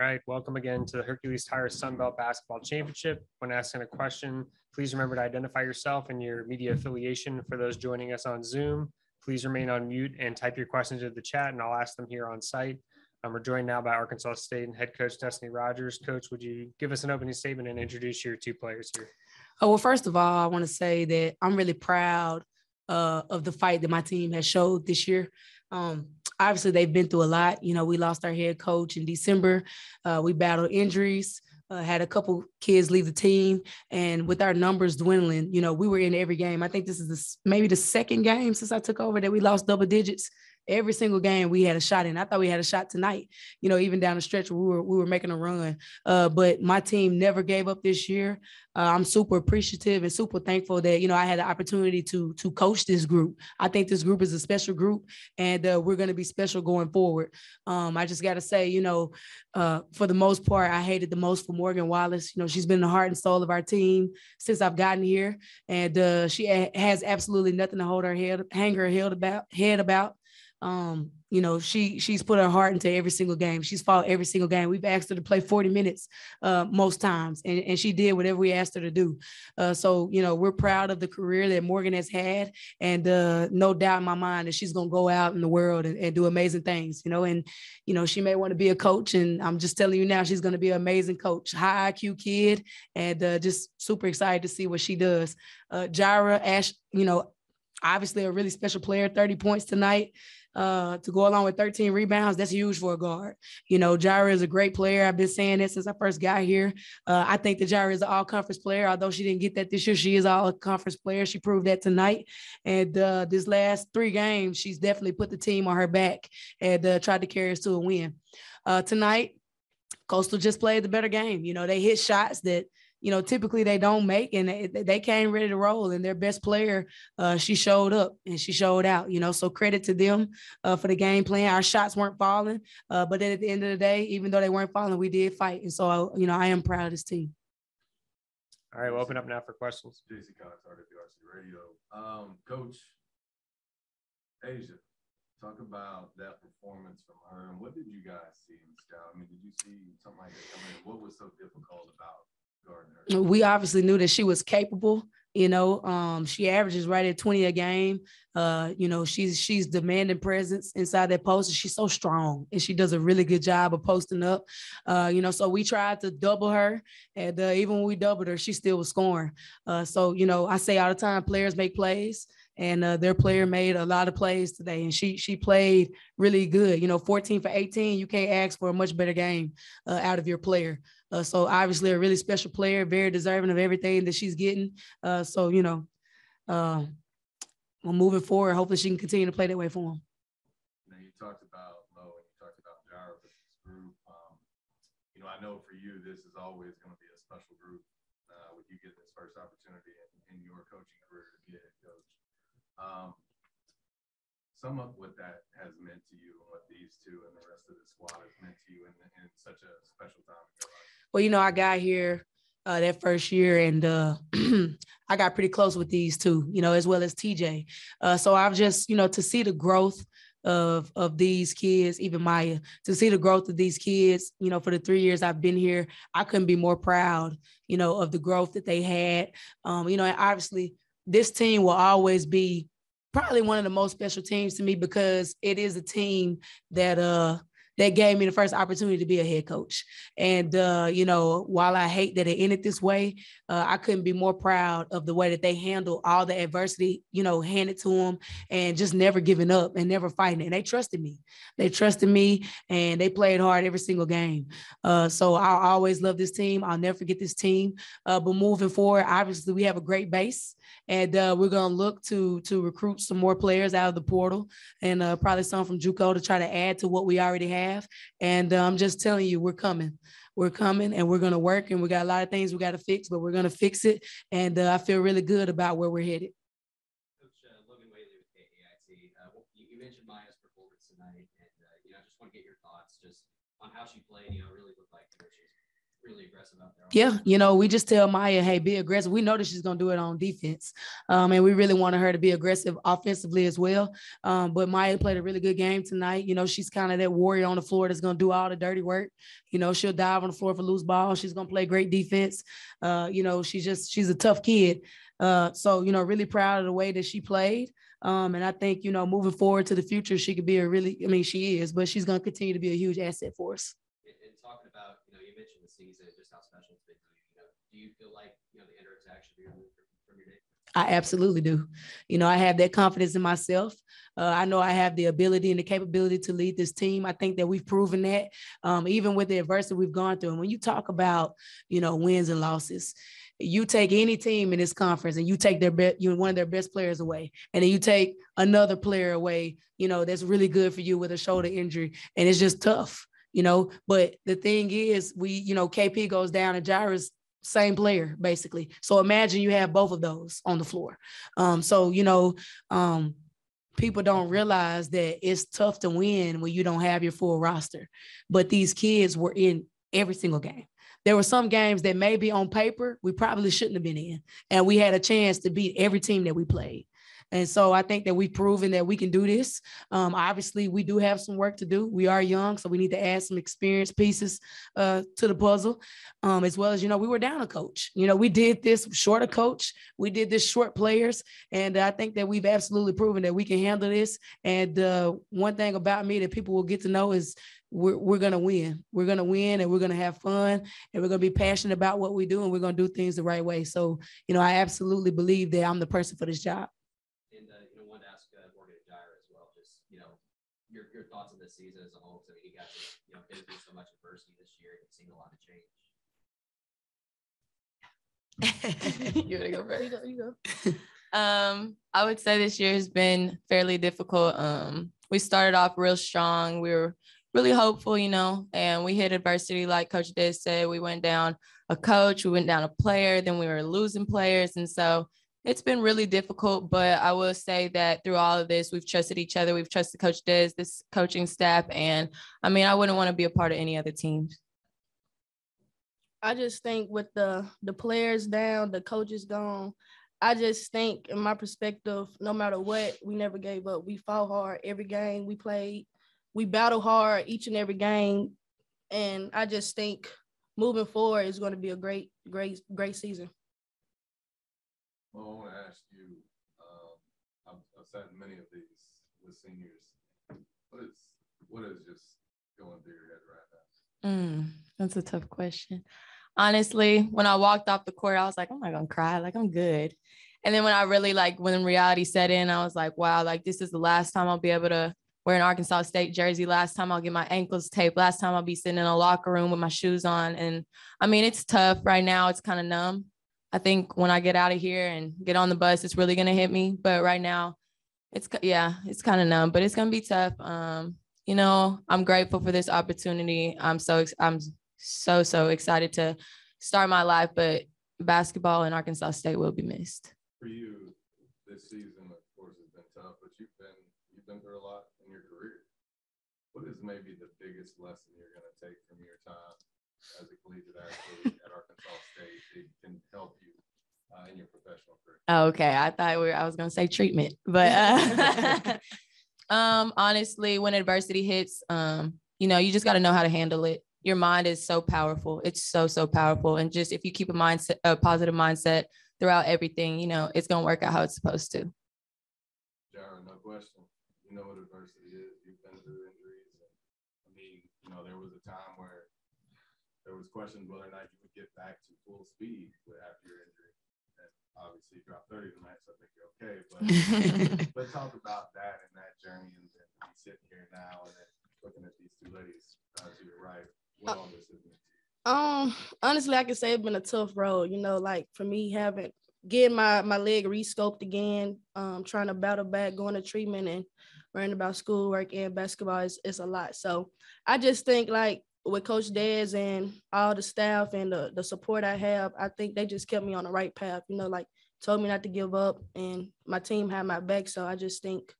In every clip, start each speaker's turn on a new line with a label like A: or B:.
A: All right, welcome again to the Hercules Tire Sun Belt Basketball Championship. When asking a question, please remember to identify yourself and your media affiliation. For those joining us on Zoom, please remain on mute and type your questions into the chat, and I'll ask them here on site. Um, we're joined now by Arkansas State and head coach Destinee Rogers. Coach, would you give us an opening statement and introduce your two players here?
B: Oh, well, first of all, I want to say that I'm really proud uh, of the fight that my team has showed this year. Um, obviously, they've been through a lot. You know, we lost our head coach in December. Uh, we battled injuries. Uh, had a couple kids leave the team, and with our numbers dwindling, you know, we were in every game. I think this is the, maybe the second game since I took over that we lost double digits every single game we had a shot in. I thought we had a shot tonight, you know, even down the stretch we were we were making a run. Uh, but my team never gave up this year. Uh, I'm super appreciative and super thankful that you know I had the opportunity to to coach this group. I think this group is a special group, and uh, we're going to be special going forward. Um, I just got to say, you know, uh, for the most part, I hated the most for Morgan Wallace. You know, she's been the heart and soul of our team since I've gotten here, and uh, she has absolutely nothing to hold her head, hang her head about, head about. Um, you know, she she's put her heart into every single game. She's fought every single game. We've asked her to play 40 minutes uh, most times, and, and she did whatever we asked her to do. Uh, so, you know, we're proud of the career that Morgan has had, and uh, no doubt in my mind that she's gonna go out in the world and, and, do amazing things. You know, and you know, she may want to be a coach, and I'm just telling you now, she's gonna be an amazing coach, high IQ kid, and uh, just super excited to see what she does. Uh, Jireh Ash, you know, obviously a really special player, 30 points tonight uh, to go along with 13 rebounds, that's huge for a guard. You know, Jireh is a great player. I've been saying that since I first got here. Uh, I think that Jireh is an all conference player. Although she didn't get that this year, she is all conference player. She proved that tonight. And uh, this last three games, she's definitely put the team on her back and uh, tried to carry us to a win. Uh, tonight, Coastal just played the better game. You know, they hit shots that you know, typically they don't make, and they, they came ready to roll. And their best player, uh, she showed up and she showed out. You know, so credit to them uh, for the game plan. Our shots weren't falling, uh, but then at the end of the day, even though they weren't falling, we did fight. And so, you know, I am proud of this team.
A: All right, we'll open up now for questions.
C: JC Cox, RWRC Radio. Um, Coach Asia talk about that performance from her, and what did you guys see in the scout? I mean, did you see something like that coming? What was so difficult about
B: we obviously knew that she was capable. You know, um, she averages right at 20 a game. Uh, you know, she's she's demanding presence inside that post. And she's so strong and she does a really good job of posting up. Uh, you know, so we tried to double her, and uh, even when we doubled her, she still was scoring. Uh, so you know, I say all the time, players make plays and uh, their player made a lot of plays today and she she played really good you know 14 for 18 you can't ask for a much better game uh, out of your player uh, so obviously a really special player, very deserving of everything that she's getting. Uh, so you know, uh, well, moving forward, hopefully she can continue to play that way for
C: him. Now you talked about Mo and you talked about this group. Um, you know, I know for you this is always going to be a special group uh, you getting this first opportunity in, in your coaching career to be a head coach. Um, sum up what that has meant to you and what these two and the rest of the squad has meant to you in, in such a special time
B: well, you know, I got here uh, that first year and uh, I got pretty close with these two, you know, as well as TJ. Uh, so I've just, you know, to see the growth of of these kids, even Maya, to see the growth of these kids, you know, for the three years I've been here, I couldn't be more proud, you know, of the growth that they had. Um, you know, and obviously this team will always be probably one of the most special teams to me because it is a team that uh that gave me the first opportunity to be a head coach. And uh, you know, while I hate that it ended this way, uh, I couldn't be more proud of the way that they handled all the adversity, you know, handed to them, and just never giving up and never fighting. And they trusted me. They trusted me, and they played hard every single game. Uh, so I'll always love this team. I'll never forget this team. Uh, but moving forward, obviously, we have a great base and uh, we're gonna look to to recruit some more players out of the portal and uh, probably some from JUCO to try to add to what we already have. And uh, I'm just telling you, we're coming. We're coming, and we're gonna work, and we got a lot of things we got to fix, but we're gonna fix it. And uh, I feel really good about where we're headed.
D: Coach uh, Logan Whaley with KAIT. Uh, you, mentioned Maya's performance tonight, and you know, I just want to get your thoughts just on how she played. You know, really looked like really aggressive out there.
B: Yeah, you know, we just tell Maya, hey, be aggressive. We know that she's gonna do it on defense. Um, and we really wanted her to be aggressive offensively as well. Um, but Maya played a really good game tonight. You know, she's kind of that warrior on the floor that's gonna do all the dirty work. You know, she'll dive on the floor for loose ball. She's gonna play great defense. Uh, you know, she's just she's a tough kid. Uh, so you know, really proud of the way that she played. Um, and I think, you know, moving forward to the future, she could be a really, I mean, she is, but she's going to continue to be a huge asset for us.
D: And, and talking about, you know, you mentioned the season, just how special it's been to you. You know, do you feel like, you know, the Hendricks actually removed from, from your day?
B: I absolutely do. You know, I have that confidence in myself. Uh, I know I have the ability and the capability to lead this team. I think that we've proven that, um, even with the adversity we've gone through. And when you talk about, you know, wins and losses, you take any team in this conference and you take their best, you one of their best players away, and then you take another player away, you know, that's really good for you with a shoulder injury, and it's just tough, you know. But the thing is, we, you know, KP goes down and Jairus same player basically. So imagine you have both of those on the floor. Um, so you know, um, people don't realize that it's tough to win when you don't have your full roster. But these kids were in every single game there were some games that maybe on paper we probably shouldn't have been in, and we had a chance to beat every team that we played. And so I think that we've proven that we can do this. Um, obviously, we do have some work to do. We are young, so we need to add some experience pieces uh, to the puzzle, um, as well as, you know, we were down a coach. You know, we did this short a coach, we did this short players. And I think that we've absolutely proven that we can handle this. And uh, one thing about me that people will get to know is we're, we're going to win. We're going to win and we're going to have fun and we're going to be passionate about what we do and we're going to do things the right way. So, you know, I absolutely believe that I'm the person for this job.
D: And, uh, you know, wanted to ask uh, Morgan Dyer as well, just, you know, your, your thoughts on this season as a whole. So, I mean, you guys, you know, been through so much adversity this year and seen a lot of change.
E: you want to go first? You go, you go. Um, I would say this year has been fairly difficult. Um, we started off real strong. We were really hopeful, you know, and we hit adversity, like Coach did said. We went down a coach, we went down a player, then we were losing players. And so it's been really difficult. But I will say that through all of this, we've trusted each other. We've trusted Coach Des, this coaching staff. And I mean, I wouldn't want to be a part of any other teams.
F: I just think with the the players down, the coaches gone, I just think in my perspective, no matter what, we never gave up. We fought hard every game we played we battle hard each and every game. And I just think moving forward is going to be a great, great, great season.
C: Well, I want to ask you, um, I've, I've sat in many of these with seniors. What is, what is just going through your head right now?
E: Mm, that's a tough question. Honestly, when I walked off the court, I was like, I'm not to cry. Like, I'm good. And then when I really like, when reality set in, I was like, wow, like this is the last time I'll be able to wear an Arkansas State jersey. Last time I'll get my ankles taped. Last time I'll be sitting in a locker room with my shoes on. And I mean, it's tough right now. It's kind of numb. I think when I get out of here and get on the bus, it's really gonna hit me. But right now, it's yeah, it's kind of numb. But it's gonna be tough. Um, you know, I'm grateful for this opportunity. I'm so I'm so so excited to start my life. But basketball in Arkansas State will be missed.
C: For you, this season, of course, has been tough. But you've been you've been through a lot in your career. what is maybe the biggest lesson you're to take from your time as a collegiate athlete at Arkansas State that can help you uh, in your professional career?
E: Oh, okay, I thought we were, I was going to say treatment, but uh, um, honestly, when adversity hits, um, you know, you just got to know how to handle it. Your mind is so powerful. It's so so powerful, and just if you keep a mindset, a positive mindset throughout everything, you know, it's going to work out how it's supposed to.
C: Jaron, no question. You know what adversity is. You've been through you know, there was a time where there was questions whether or not you would get back to full speed after your injury. And obviously, you dropped 30 tonight, so I think you're okay. But but talk about that and that journey, and then sitting here now and then looking at these two ladies uh, to your right. What all this has been
F: Um, honestly, I can say it's been a tough road. You know, like for me, having getting my my leg rescoped again, um, trying to battle back, going to treatment, and learning about schoolwork and basketball is, is a lot. So I just think like with Coach Des and all the staff and the, the support I have, I think they just kept me on the right path, you know, like told me not to give up and my team had my back. So I just think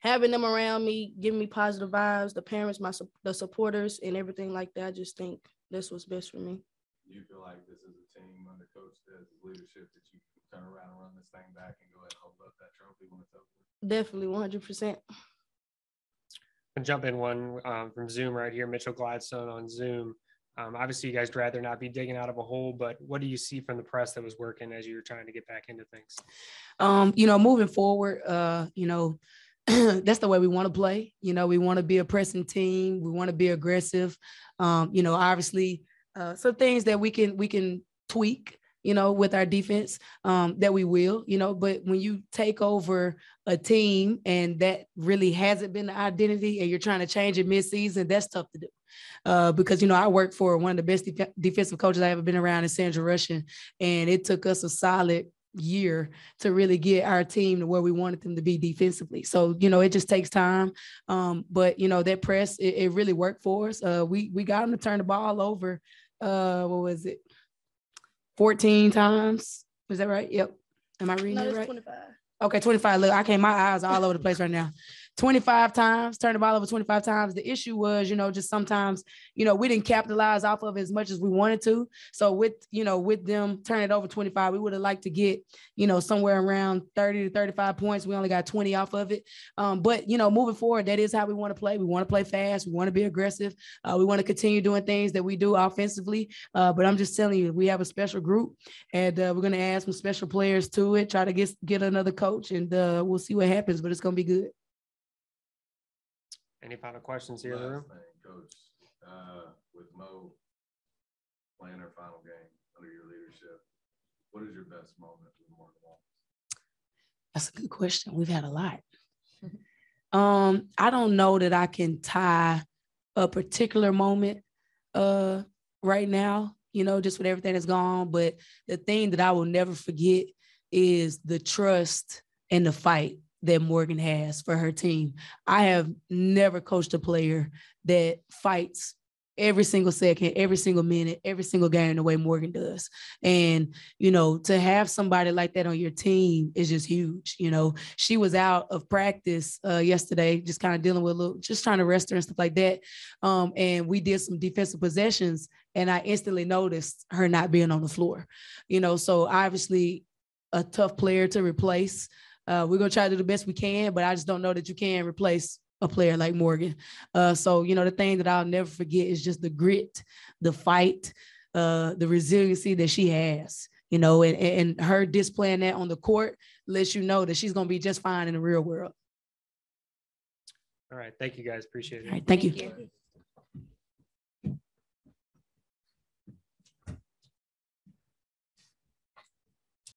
F: having them around me, giving me positive vibes, the parents, my the supporters and everything like that, I just think this was best for me.
C: you feel like this is a team under Coach Dez's leadership that you can turn around and run this thing back and go ahead and hold up that trophy when it's over?
F: Definitely, one hundred percent.
A: And jump in one um, from Zoom right here, Mitchell Gladstone on Zoom. Um, obviously, you guys rather not be digging out of a hole, but what do you see from the press that was working as you were trying to get back into things?
B: Um, you know, moving forward, uh, you know, that's the way we want to play. You know, we want to be a pressing team. We want to be aggressive. Um, you know, obviously, uh, some things that we can we can tweak. You know, with our defense, um, that we will. You know, but when you take over a team and that really hasn't been the identity, and you're trying to change it midseason, that's tough to do. Uh, because you know, I work for one of the best def- defensive coaches I ever been around, in Sandra Russian, and it took us a solid year to really get our team to where we wanted them to be defensively. So, you know, it just takes time. Um, but you know, that press, it, it really worked for us. Uh, we we got them to turn the ball over. Uh, what was it? 14 times. Was that right? Yep. Am I reading
F: No,
B: it right?
F: twenty-five.
B: Okay, 25. Look, I can't, my eyes are all over the place right now. 25 times, turned the ball over 25 times. The issue was, you know, just sometimes, you know, we didn't capitalize off of as much as we wanted to. So with, you know, with them turning it over 25, we would have liked to get, you know, somewhere around 30 to 35 points. We only got 20 off of it. Um, but you know, moving forward, that is how we want to play. We want to play fast. We want to be aggressive. Uh, we want to continue doing things that we do offensively. Uh, but I'm just telling you, we have a special group, and uh, we're gonna add some special players to it. Try to get get another coach, and uh, we'll see what happens. But it's gonna be good.
A: Any final questions here in the room?
C: Thing, Coach, uh, with Mo playing our final game under your leadership, what is your best moment with Morgan Walters?
B: That's a good question. We've had a lot. Um, I don't know that I can tie a particular moment uh right now, you know, just with everything that's gone. But the thing that I will never forget is the trust and the fight that Morgan has for her team. I have never coached a player that fights every single second, every single minute, every single game the way Morgan does. And, you know, to have somebody like that on your team is just huge. You know, she was out of practice uh, yesterday, just kind of dealing with a little, just trying to rest her and stuff like that. Um, and we did some defensive possessions, and I instantly noticed her not being on the floor. You know, so obviously a tough player to replace. Uh, we're gonna try to do the best we can, but I just don't know that you can replace a player like Morgan. Uh, so you know, the thing that I'll never forget is just the grit, the fight, uh, the resiliency that she has. You know, and, and her displaying that on the court lets you know that she's gonna be just fine in the real world.
A: All right. Thank you guys. Appreciate it.
B: right, thank you.
F: Thank you.